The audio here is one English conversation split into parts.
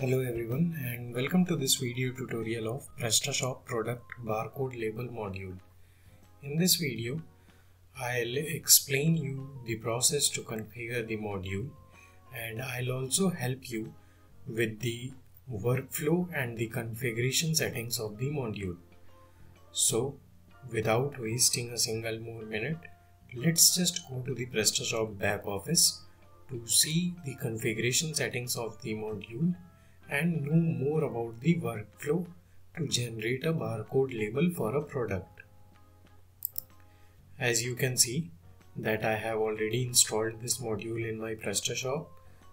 Hello everyone and welcome to this video tutorial of PrestaShop product barcode label module. In this video, I'll explain you the process to configure the module and I'll also help you with the workflow and the configuration settings of the module. So without wasting a single more minute, let's just go to the PrestaShop back office to see the configuration settings of the module and know more about the workflow to generate a barcode label for a product. As you can see that I have already installed this module in my PrestaShop.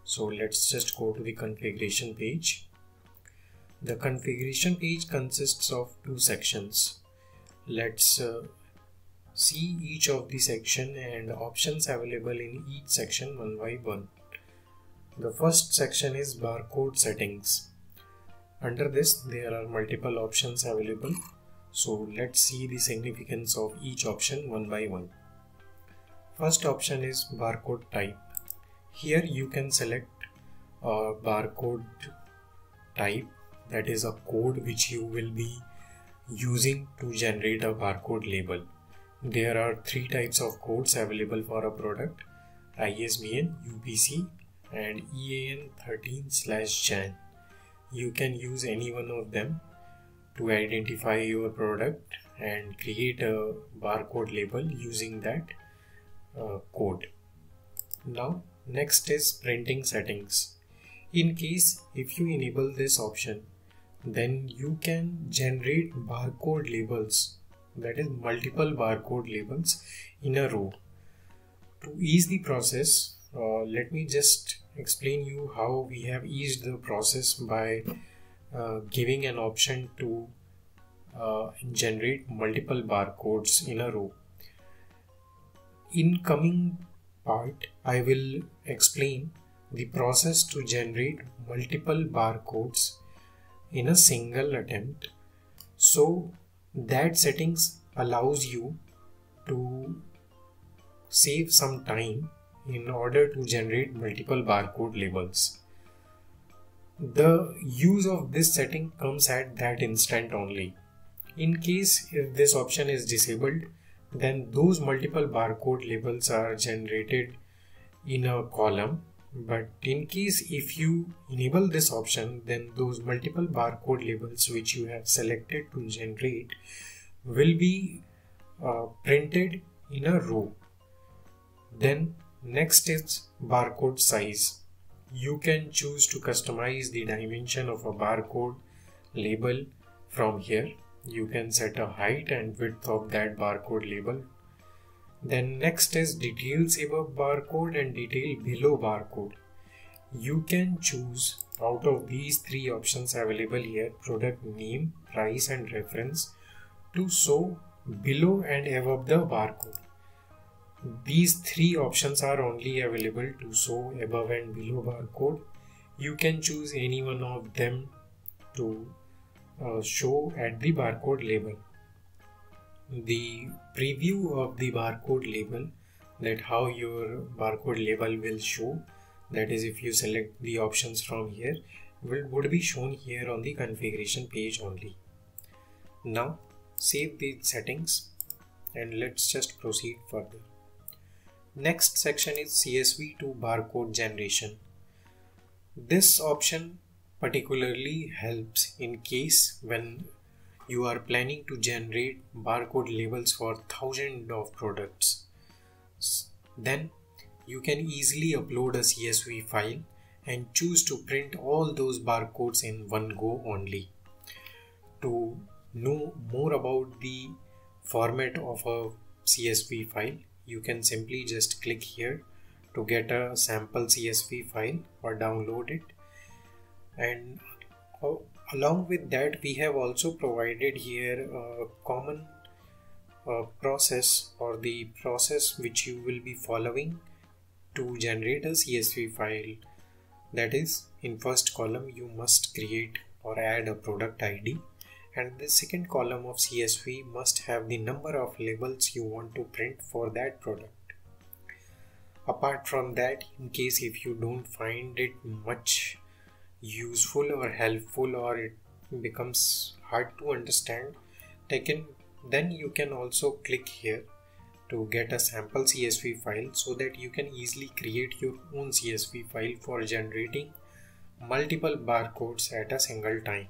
So let's just go to the configuration page. The configuration page consists of two sections. Let's uh, see each of the section and options available in each section one by one. The first section is barcode settings. Under this there are multiple options available. So let's see the significance of each option one by one. First option is barcode type. Here you can select a barcode type that is a code which you will be using to generate a barcode label. There are three types of codes available for a product ISBN, UPC and EAN 13 slash Jan. You can use any one of them to identify your product and create a barcode label using that uh, code. Now next is printing settings. In case if you enable this option then you can generate barcode labels that is multiple barcode labels in a row. To ease the process, uh, let me just explain you how we have eased the process by uh, giving an option to uh, generate multiple barcodes in a row. In coming part, I will explain the process to generate multiple barcodes in a single attempt. So that settings allows you to save some time in order to generate multiple barcode labels. The use of this setting comes at that instant only. In case if this option is disabled, then those multiple barcode labels are generated in a column but in case if you enable this option then those multiple barcode labels which you have selected to generate will be uh, printed in a row then next is barcode size you can choose to customize the dimension of a barcode label from here you can set a height and width of that barcode label then next is details above barcode and detail below barcode. You can choose out of these three options available here product name, price and reference to show below and above the barcode. These three options are only available to show above and below barcode. You can choose any one of them to uh, show at the barcode label. The preview of the barcode label that how your barcode label will show that is if you select the options from here will would be shown here on the configuration page only. Now save the settings and let's just proceed further next section is csv to barcode generation. This option particularly helps in case when you are planning to generate barcode labels for thousands of products. Then you can easily upload a csv file and choose to print all those barcodes in one go only. To know more about the format of a csv file you can simply just click here to get a sample csv file or download it. And along with that we have also provided here a common uh, process or the process which you will be following to generate a CSV file. That is in first column you must create or add a product ID and the second column of CSV must have the number of labels you want to print for that product apart from that in case if you don't find it much useful or helpful or it becomes hard to understand then you can also click here to get a sample CSV file so that you can easily create your own CSV file for generating multiple barcodes at a single time.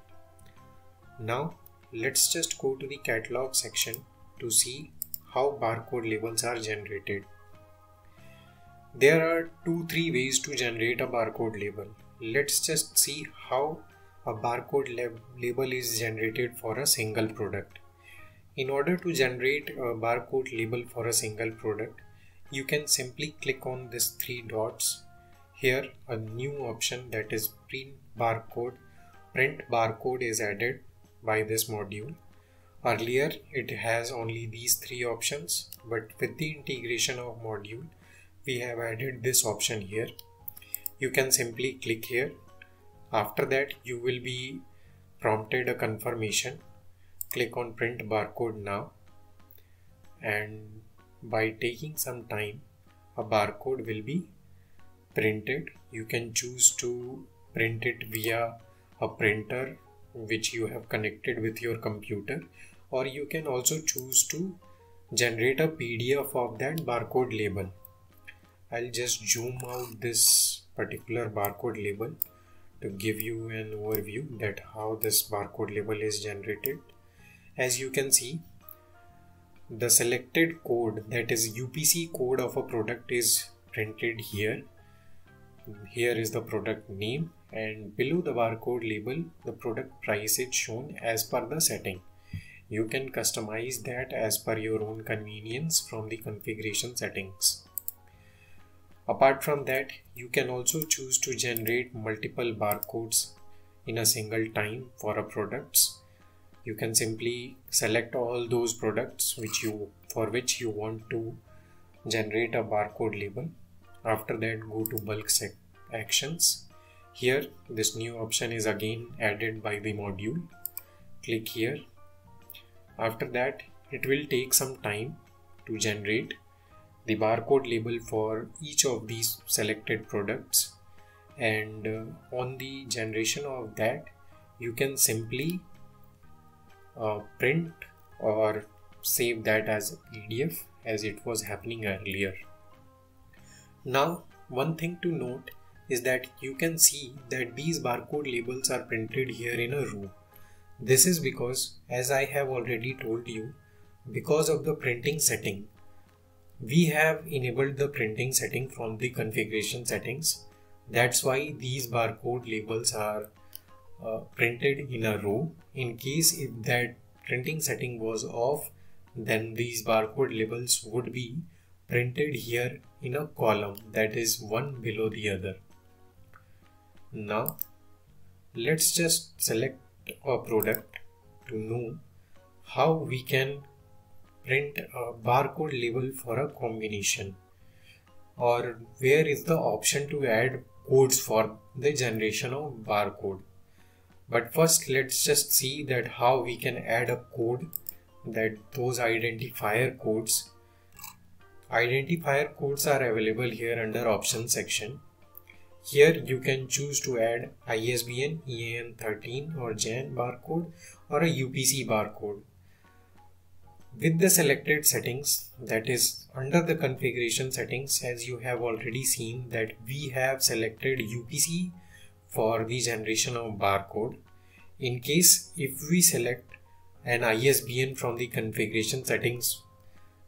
Now let's just go to the catalog section to see how barcode labels are generated. There are two three ways to generate a barcode label. Let's just see how a barcode lab label is generated for a single product. In order to generate a barcode label for a single product, you can simply click on these three dots. Here a new option that is print barcode, print barcode is added by this module. Earlier it has only these three options but with the integration of module we have added this option here. You can simply click here. After that you will be prompted a confirmation click on print barcode now and by taking some time a barcode will be printed you can choose to print it via a printer which you have connected with your computer or you can also choose to generate a PDF of that barcode label. I'll just zoom out this particular barcode label to give you an overview that how this barcode label is generated. As you can see the selected code that is UPC code of a product is printed here. Here is the product name and below the barcode label the product price is shown as per the setting. You can customize that as per your own convenience from the configuration settings. Apart from that you can also choose to generate multiple barcodes in a single time for a products. You can simply select all those products which you for which you want to generate a barcode label. After that go to bulk actions here this new option is again added by the module. Click here. After that it will take some time to generate the barcode label for each of these selected products. And uh, on the generation of that you can simply uh, print or save that as a PDF as it was happening earlier. Now one thing to note is that you can see that these barcode labels are printed here in a row. This is because as I have already told you because of the printing setting we have enabled the printing setting from the configuration settings. That's why these barcode labels are uh, printed in a row. In case if that printing setting was off then these barcode labels would be printed here in a column that is one below the other now let's just select a product to know how we can print a barcode label for a combination or where is the option to add codes for the generation of barcode. But first let's just see that how we can add a code that those identifier codes identifier codes are available here under option section here you can choose to add ISBN, EAN13 or JAN barcode or a UPC barcode. With the selected settings that is under the configuration settings as you have already seen that we have selected UPC for the generation of barcode. In case if we select an ISBN from the configuration settings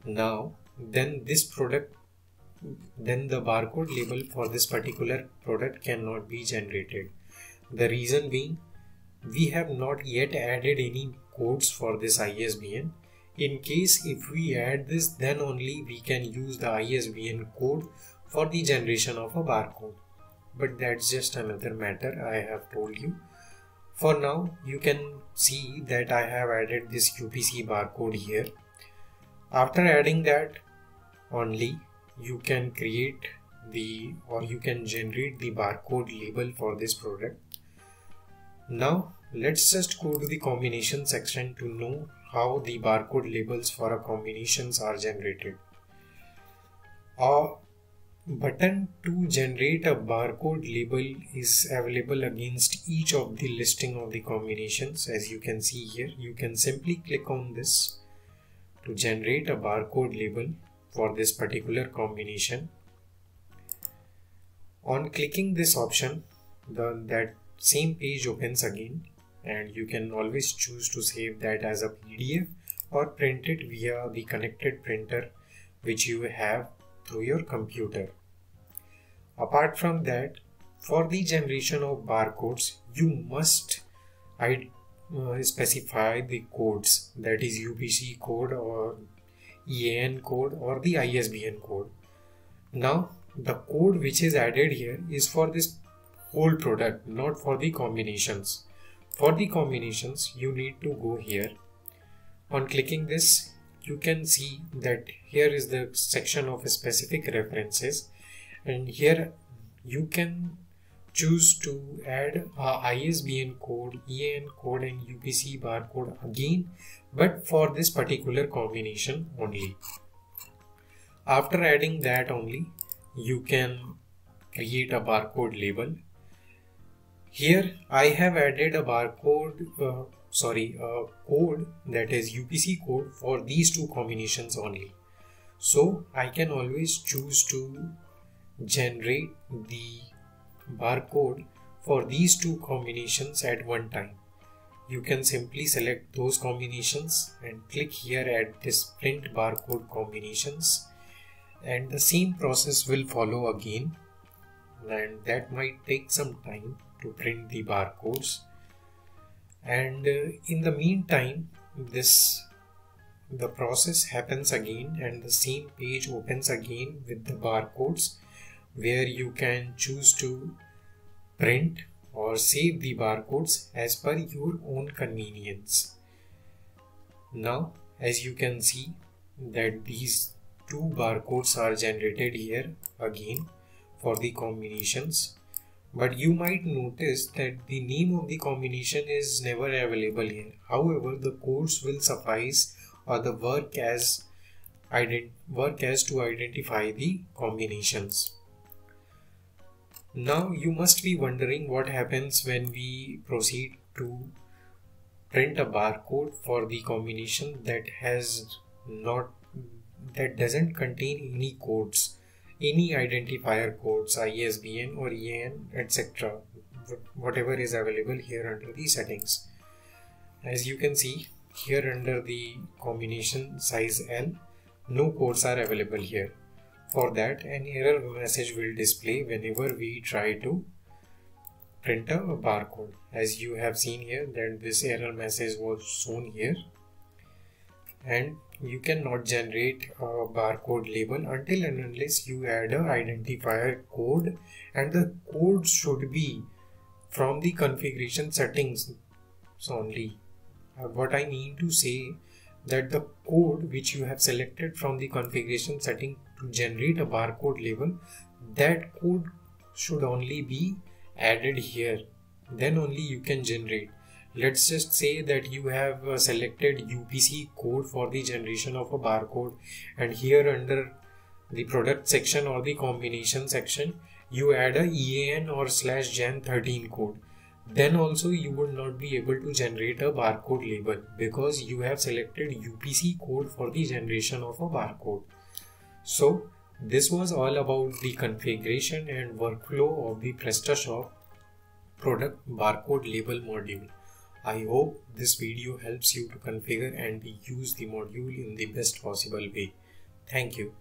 now then this product then the barcode label for this particular product cannot be generated. The reason being we have not yet added any codes for this ISBN. In case if we add this then only we can use the ISBN code for the generation of a barcode but that's just another matter I have told you. For now you can see that I have added this UPC barcode here. After adding that only you can create the or you can generate the barcode label for this product. Now let's just go to the combination section to know how the barcode labels for a combinations are generated. A button to generate a barcode label is available against each of the listing of the combinations as you can see here you can simply click on this to generate a barcode label for this particular combination. On clicking this option the that same page opens again and you can always choose to save that as a PDF or print it via the connected printer which you have through your computer. Apart from that, for the generation of barcodes, you must uh, specify the codes that is UPC code or EAN code or the ISBN code. Now, the code which is added here is for this whole product, not for the combinations. For the combinations, you need to go here. On clicking this, you can see that here is the section of specific references and here you can choose to add a ISBN code, EAN code and UPC barcode again but for this particular combination only. After adding that only you can create a barcode label. Here I have added a barcode uh, sorry a code that is UPC code for these two combinations only. So I can always choose to generate the barcode for these two combinations at one time. You can simply select those combinations and click here at this print barcode combinations and the same process will follow again. And that might take some time to print the barcodes. And uh, in the meantime this the process happens again and the same page opens again with the barcodes where you can choose to print or save the barcodes as per your own convenience. Now as you can see that these two barcodes are generated here again for the combinations but you might notice that the name of the combination is never available here however the codes will suffice or the work as work as to identify the combinations now you must be wondering what happens when we proceed to print a barcode for the combination that has not that doesn't contain any codes any identifier codes ISBN or EAN etc whatever is available here under the settings. As you can see here under the combination size L no codes are available here for that, an error message will display whenever we try to print a barcode. As you have seen here that this error message was shown here and you cannot generate a barcode label until and unless you add a identifier code and the code should be from the configuration settings only. Uh, what I mean to say that the code which you have selected from the configuration setting generate a barcode label that code should only be added here. Then only you can generate. Let's just say that you have uh, selected UPC code for the generation of a barcode and here under the product section or the combination section you add a EAN or slash JAN 13 code. Then also you would not be able to generate a barcode label because you have selected UPC code for the generation of a barcode so this was all about the configuration and workflow of the PrestaShop product barcode label module. I hope this video helps you to configure and use the module in the best possible way. Thank you.